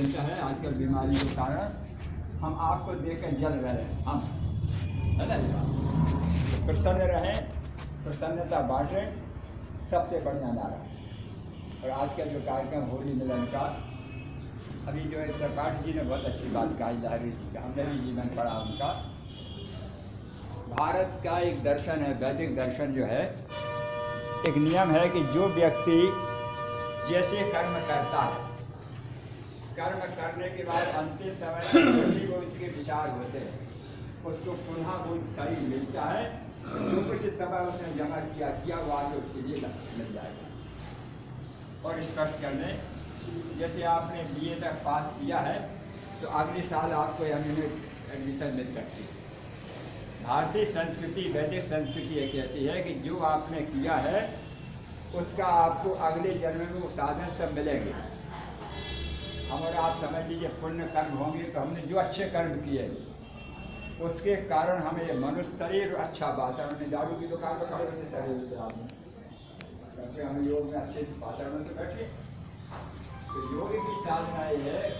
चिंता है, आजकल बीमारी के कारण। हम आपको देख कर जल रहे हैं, हम। है ना? प्रसन्न रहें, प्रसन्नता बांटें, सबसे बढ़िया नारा और आज का जो कार्यक्रम होली मिलन का, अभी जो है त्रिपाठी जी ने बहुत अच्छी बात कही, लहरी जी का। हमने भी जीवन पढ़ा उनका। भारत का एक दर्शन है, वैदिक दर्शन जो है, एक नियम है कि जो व्यक्ति जैसे कर्म करता है कर्म करने के बाद अंतिम समय उसी को इसके विचार होते हैं। उसको पुनः वो शरीर मिलता है, जो कुछ इस समय उसने जमा किया किया वो आगे उसके लिए मिल जाएगा। और स्पष्ट कर दें जैसे आपने बी ए तक पास किया है तो अगले साल आपको एम एडमिशन मिल सकती है। भारतीय संस्कृति, वैदिक संस्कृति ये कहती है कि जो आपने किया है, उसका आपको अगले जन्म में वो साधन सब मिलेंगे। हम और आप समझ लीजिए पुण्य कर्म होंगे तो हमने जो अच्छे कर्म किए, उसके कारण हमें ये मनुष्य शरीर अच्छा वातावरण दारू की दुकान पर खड़े होते शरीर से आपने कम से हम योग में अच्छे वातावरण से बैठे तो योग की साधना ये है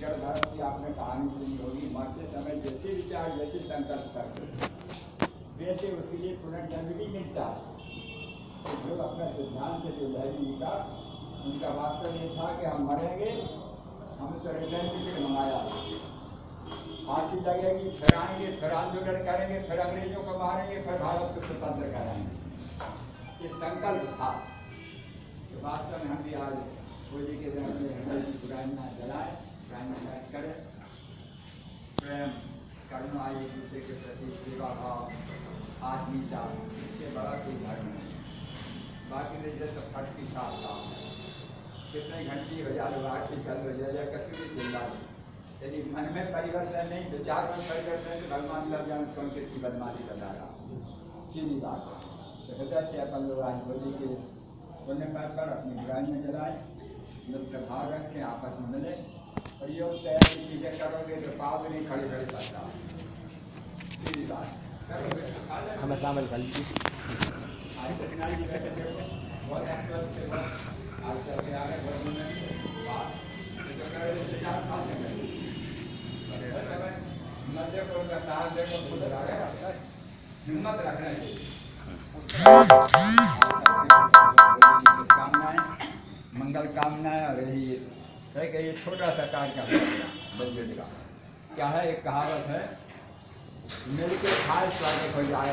जड़ भारत की आपने कहानी सुनी होगी मरते समय जैसे विचार, जैसे संकल्प करते वैसे उसके लिए पुनर्जन्म भी मिलता है। तो जो अपना सिद्धांत जो लहरी का उनका वास्तव ये था कि हम मरेंगे हमें तो रिटर्न टिकट मंगाया फांसी लगेगी फिर आएँगे, फिर आंदोलन करेंगे, फिर अंग्रेज़ों को मारेंगे, फिर भारत को स्वतंत्र कराएँगे। ये संकल्प था तो वास्तव में हम भी आज होली के दिन हृदय की पुरानियाँ जलाएँ पुरानियाँ करें। प्रेम, करुणा एक दूसरे के प्रति सेवा भाव, आत्मीयता, इससे बड़ा कोई धर्म नहीं। बाकी तो जैसे फट की साथ काम कितने घंटी हो लो आठ की कल बजा या कसर भी चिल्ला लो यदि मन में परिवर्तन नहीं विचार में परिवर्तन तो भगवान सब जान कौन कितनी बदमाशी बता रहा सीधी बात है। तो हृदय से अपन लोग आज होली के पुण्य पाप पर अपनी बुराई में जलाए मित्र भाव रखें आपस में मिले और योग तैयारी चीज़ें करोगे तो पाप नहीं खड़े खड़े सकता सीधी बात। हमें शामिल कर लीजिए आज कठिनाई की वजह से बहुत एक्सपर्ट से बहुत आज तक के बहुत मंगल कामनाएँ और यही है। कि ये छोटा सा कार्य का बजट का क्या है एक कहावत है मिलके खाए स्वागत हो जाए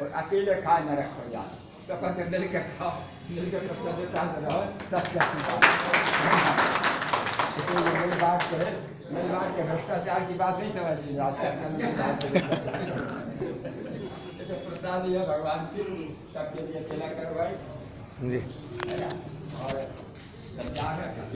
और अकेले खाए नरक हो जाए तो कहते मिल के मेरी बात मेरी बात भ्रष्टाचार की बात नहीं समझ ये तो प्रसाद यह भगवान की सबके लिए अकेला करवाई जी। और